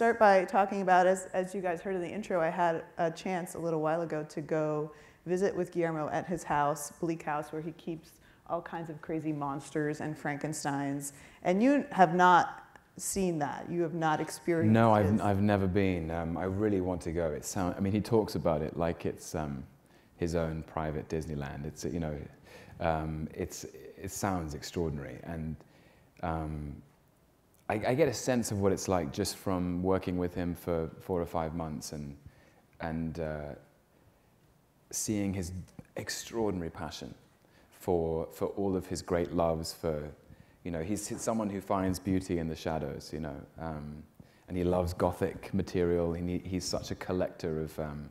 start by talking about, as, as you guys heard in the intro, I had a chance a little while ago to go visit with Guillermo at his house, Bleak House, where he keeps all kinds of crazy monsters and Frankensteins. And you have not seen that. You have not experienced. No. I've, I've never been. Um, I really want to go. It sound, I mean, he talks about it like it's um, his own private Disneyland. It's you know, um, it's it sounds extraordinary, and um, I, I, get a sense of what it's like just from working with him for four or five months and and uh, seeing his extraordinary passion for for all of his great loves for you know, he's, someone who finds beauty in the shadows, you know, um, and he loves gothic material. He, he's such a collector of, um,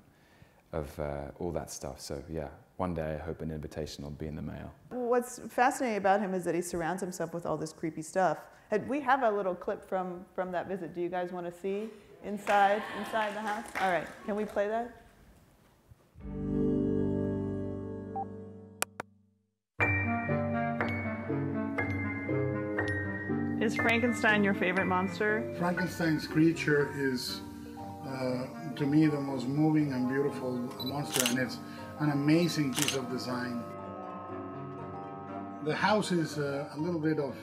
of uh, all that stuff. So, yeah, one day I hope an invitation will be in the mail. What's fascinating about him is that he surrounds himself with all this creepy stuff. We have a little clip from, from that visit. Do you guys want to see inside, inside the house? All right, can we play that? Is Frankenstein your favorite monster? Frankenstein's creature is, uh, to me, the most moving and beautiful monster, and it's an amazing piece of design. The house is uh, a little bit of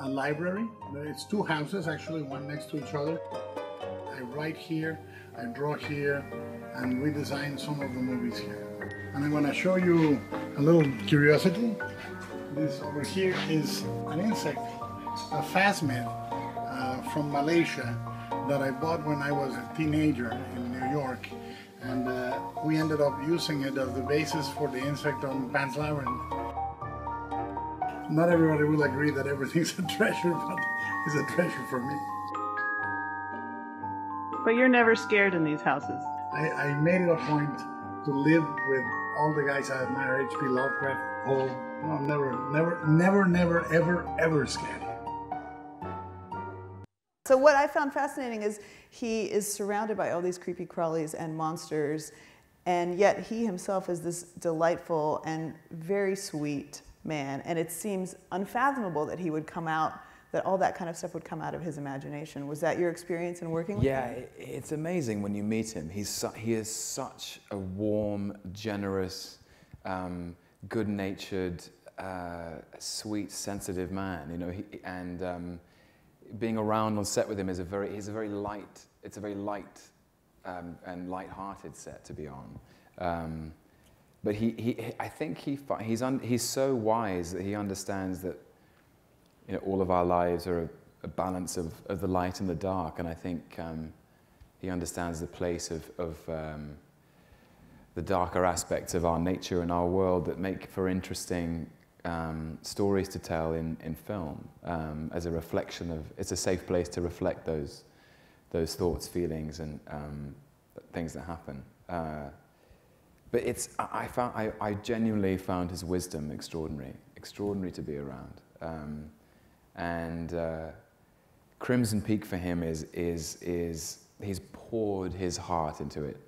a library. It's two houses, actually, one next to each other. I write here, I draw here, and we design some of the movies here. And I'm going to show you a little curiosity. This over here is an insect a phasmid uh, from Malaysia that I bought when I was a teenager in New York. And uh, we ended up using it as the basis for the insect on Pan's Labyrinth. Not everybody will agree that everything's a treasure, but it's a treasure for me. But you're never scared in these houses. I, I made it a point to live with all the guys I admire, H.P. Lovecraft, Poe. No, never, never, never, never, ever, ever scared. So what I found fascinating is he is surrounded by all these creepy crawlies and monsters, and yet he himself is this delightful and very sweet man. And it seems unfathomable that he would come out, that all that kind of stuff would come out of his imagination. Was that your experience in working with yeah, him? Yeah, it's amazing when you meet him. He's su- he is such a warm, generous, um, good-natured, uh, sweet, sensitive man. You know, he, and um, being around on set with him is a very, he's a very light, it's a very light um, and light-hearted set to be on. Um, but he, he, I think he, he's, un, he's so wise that he understands that you know, all of our lives are a, a balance of, of the light and the dark. And I think um, he understands the place of, of um, the darker aspects of our nature and our world that make for interesting um, stories to tell in, in film um, as a reflection of, it's a safe place to reflect those, those thoughts, feelings, and um, things that happen. Uh, but it's, I, found, I, I, genuinely found his wisdom extraordinary, extraordinary to be around. Um, and uh, Crimson Peak for him is, is, is, he's poured his heart into it.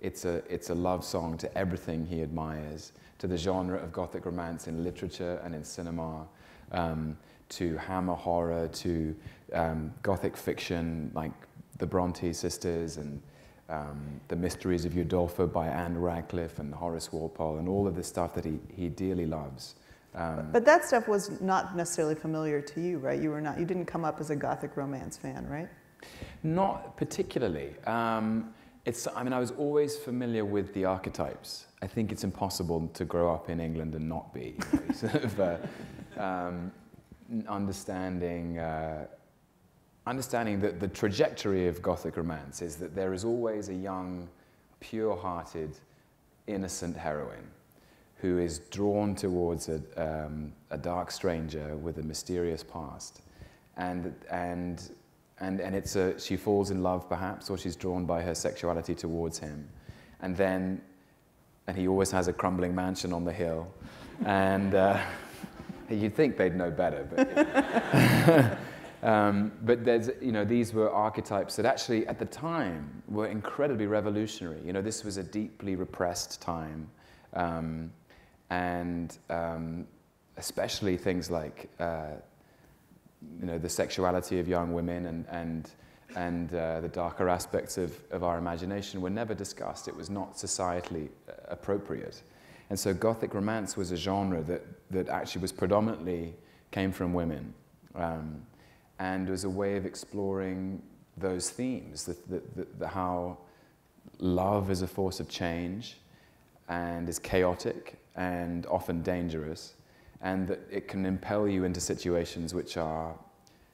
It's, a, it's a love song to everything he admires to the genre of Gothic romance in literature and in cinema, um, to Hammer horror, to um, Gothic fiction like the Bronte sisters and um, The Mysteries of Udolpho by Ann Radcliffe and Horace Walpole and all of the stuff that he, he dearly loves. Um, but that stuff was not necessarily familiar to you, right? You were not, you didn't come up as a Gothic romance fan, right? Not particularly. Um, it's, I mean, I was always familiar with the archetypes. I think it's impossible to grow up in England and not be. You know, sort of, uh, um, understanding, uh, understanding that the trajectory of Gothic romance is that there is always a young, pure-hearted, innocent heroine who is drawn towards a, um, a dark stranger with a mysterious past. And, and, and, and it's a, she falls in love perhaps, or she's drawn by her sexuality towards him. And then and he always has a crumbling mansion on the hill. And uh, you'd think they'd know better, but. um, but there's, you know, these were archetypes that actually, at the time, were incredibly revolutionary. You know, this was a deeply repressed time, um, and um, especially things like, uh, you know, the sexuality of young women and, and and uh, the darker aspects of, of our imagination were never discussed. It was not societally uh, appropriate. And so Gothic romance was a genre that, that actually was predominantly came from women um, and was a way of exploring those themes, the, the, the, the, how love is a force of change and is chaotic and often dangerous, and that it can impel you into situations which are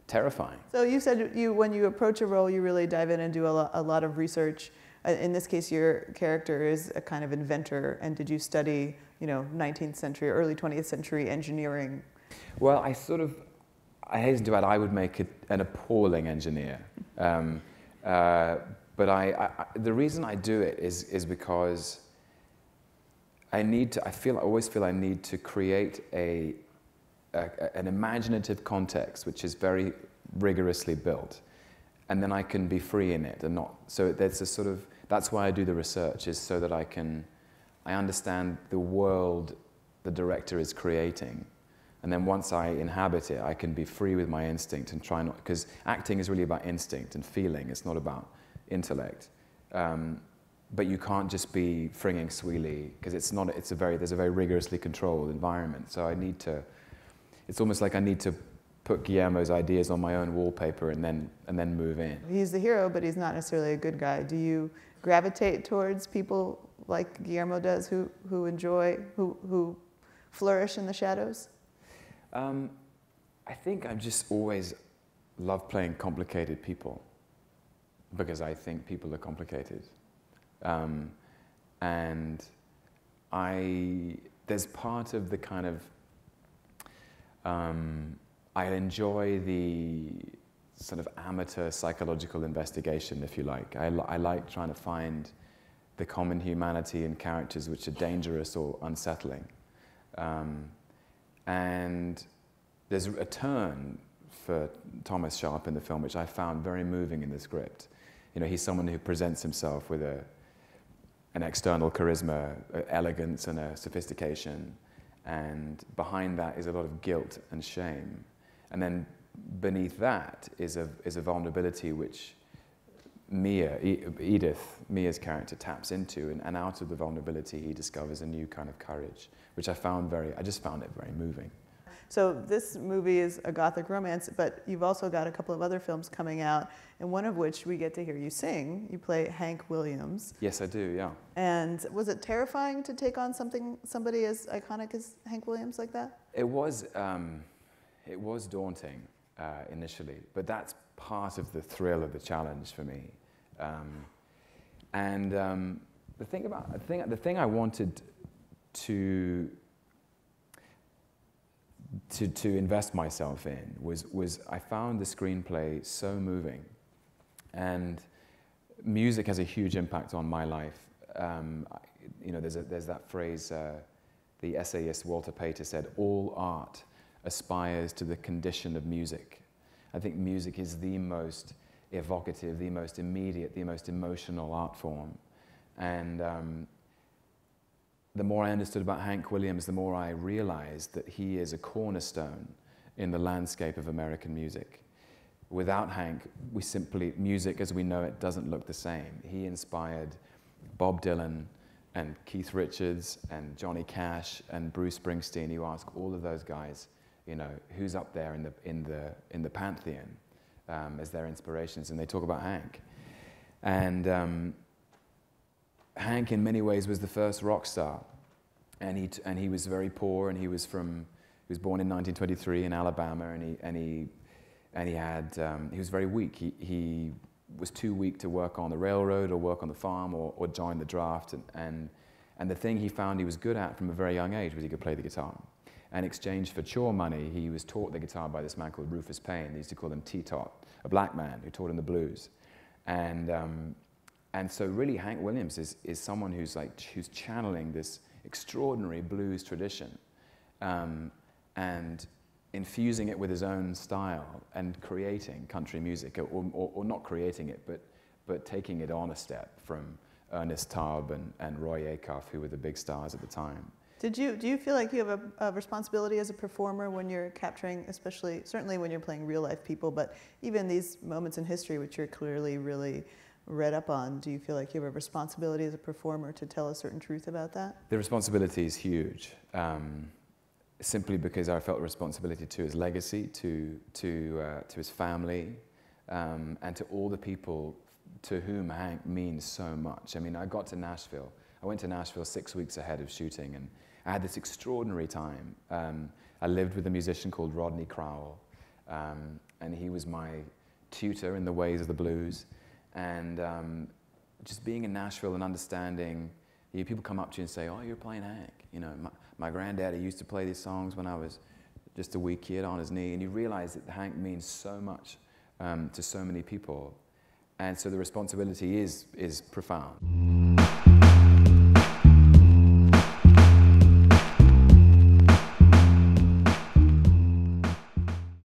terrifying. So you said you, when you approach a role, you really dive in and do a, lo- a lot of research. Uh, in this case, your character is a kind of inventor. And did you study, you know, 19th century, early 20th century engineering? Well, I sort of, I hasten to add, I would make it an appalling engineer. Um, uh, but I, I, the reason I do it is, is because I need to, I feel, I always feel I need to create a, a, an imaginative context which is very rigorously built. And then I can be free in it and not, so there's a sort of, that's why I do the research, is so that I can, I understand the world the director is creating. And then once I inhabit it, I can be free with my instinct and try not, because acting is really about instinct and feeling, it's not about intellect. Um, but you can't just be fringing Sweely because it's not. It's a very there's a very rigorously controlled environment. So I need to. It's almost like I need to put Guillermo's ideas on my own wallpaper and then and then move in. He's the hero, but he's not necessarily a good guy. Do you gravitate towards people like Guillermo does, who who enjoy, who who flourish in the shadows? Um, I think I just always love playing complicated people because I think people are complicated. Um, and I, there's part of the kind of, um, I enjoy the sort of amateur psychological investigation, if you like. I, I like trying to find the common humanity in characters which are dangerous or unsettling. Um, and there's a turn for Thomas Sharpe in the film, which I found very moving in the script. You know, he's someone who presents himself with a, an external charisma, elegance, and a sophistication. And behind that is a lot of guilt and shame. And then beneath that is a, is a vulnerability which Mia, Edith, Mia's character, taps into. And, and out of the vulnerability, he discovers a new kind of courage, which I found very, I just found it very moving. So this movie is a gothic romance, but you've also got a couple of other films coming out, and one of which we get to hear you sing. You play Hank Williams. Yes, I do. Yeah. And was it terrifying to take on something somebody as iconic as Hank Williams like that? It was. Um, it was daunting uh, initially, but that's part of the thrill of the challenge for me. Um, and um, the thing about the thing, the thing I wanted to to, to invest myself in was, was I found the screenplay so moving. And music has a huge impact on my life. Um, you know, there's, a, there's that phrase, uh, the essayist Walter Pater said, all art aspires to the condition of music. I think music is the most evocative, the most immediate, the most emotional art form. And um, the more I understood about Hank Williams, the more I realized that he is a cornerstone in the landscape of American music. Without Hank, we simply, music as we know it doesn't look the same. He inspired Bob Dylan and Keith Richards and Johnny Cash and Bruce Springsteen. You ask all of those guys, you know, who's up there in the, in the, in the pantheon um, as their inspirations, and they talk about Hank. And um, Hank, in many ways, was the first rock star. And he, and he was very poor, and he was from, he was born in 1923 in Alabama, and he, and he, and he had, um, he was very weak. He, he was too weak to work on the railroad or work on the farm or, or join the draft. And, and, and the thing he found he was good at from a very young age was he could play the guitar. And in exchange for chore money, he was taught the guitar by this man called Rufus Payne. They used to call him T-Tot, a black man who taught him the blues. And, um, and so really Hank Williams is, is someone who's like who's channeling this extraordinary blues tradition um, and infusing it with his own style and creating country music, or, or, or, not creating it, but, but taking it on a step from Ernest Tubb and, and Roy Acuff, who were the big stars at the time. Did you do you feel like you have a, a, responsibility as a performer when you're capturing, especially certainly when you're playing real life people, but even these moments in history which you're clearly really read up on? Do you feel like you have a responsibility as a performer to tell a certain truth about that? The responsibility is huge. Um, simply because I felt a responsibility to his legacy, to, to, uh, to his family, um, and to all the people to whom Hank means so much. I mean, I got to Nashville. I went to Nashville six weeks ahead of shooting, and I had this extraordinary time. Um, I lived with a musician called Rodney Crowell, um, and he was my tutor in the ways of the blues. And um, just being in Nashville and understanding, you know, people come up to you and say, "Oh, you're playing Hank." You know, my, my granddaddy used to play these songs when I was just a wee kid on his knee, and you realize that Hank means so much um, to so many people, and so the responsibility is is profound.